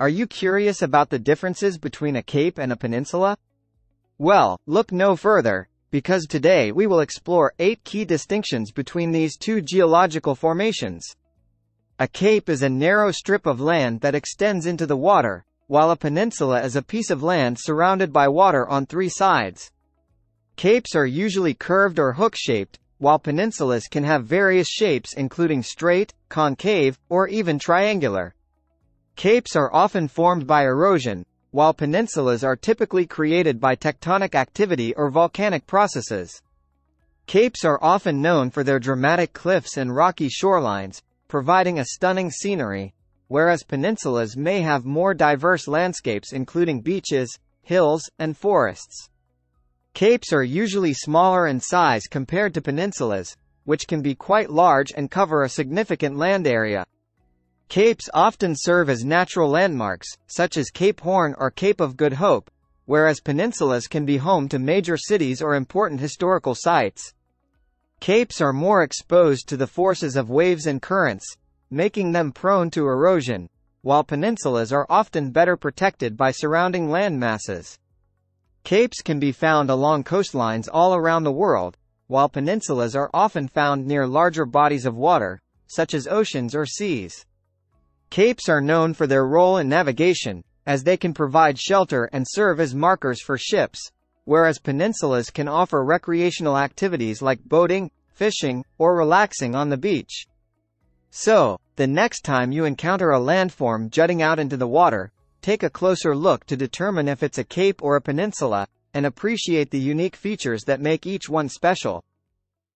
Are you curious about the differences between a cape and a peninsula? Well, look no further, because today we will explore eight key distinctions between these two geological formations. A cape is a narrow strip of land that extends into the water, while a peninsula is a piece of land surrounded by water on three sides. Capes are usually curved or hook-shaped, while peninsulas can have various shapes including straight, concave, or even triangular. Capes are often formed by erosion, while peninsulas are typically created by tectonic activity or volcanic processes. Capes are often known for their dramatic cliffs and rocky shorelines, providing a stunning scenery, whereas peninsulas may have more diverse landscapes including beaches, hills, and forests. Capes are usually smaller in size compared to peninsulas, which can be quite large and cover a significant land area. Capes often serve as natural landmarks, such as Cape Horn or Cape of Good Hope, whereas peninsulas can be home to major cities or important historical sites. Capes are more exposed to the forces of waves and currents, making them prone to erosion, while peninsulas are often better protected by surrounding land masses. Capes can be found along coastlines all around the world, while peninsulas are often found near larger bodies of water, such as oceans or seas. Capes are known for their role in navigation, as they can provide shelter and serve as markers for ships, whereas peninsulas can offer recreational activities like boating, fishing, or relaxing on the beach. So, the next time you encounter a landform jutting out into the water, take a closer look to determine if it's a cape or a peninsula, and appreciate the unique features that make each one special.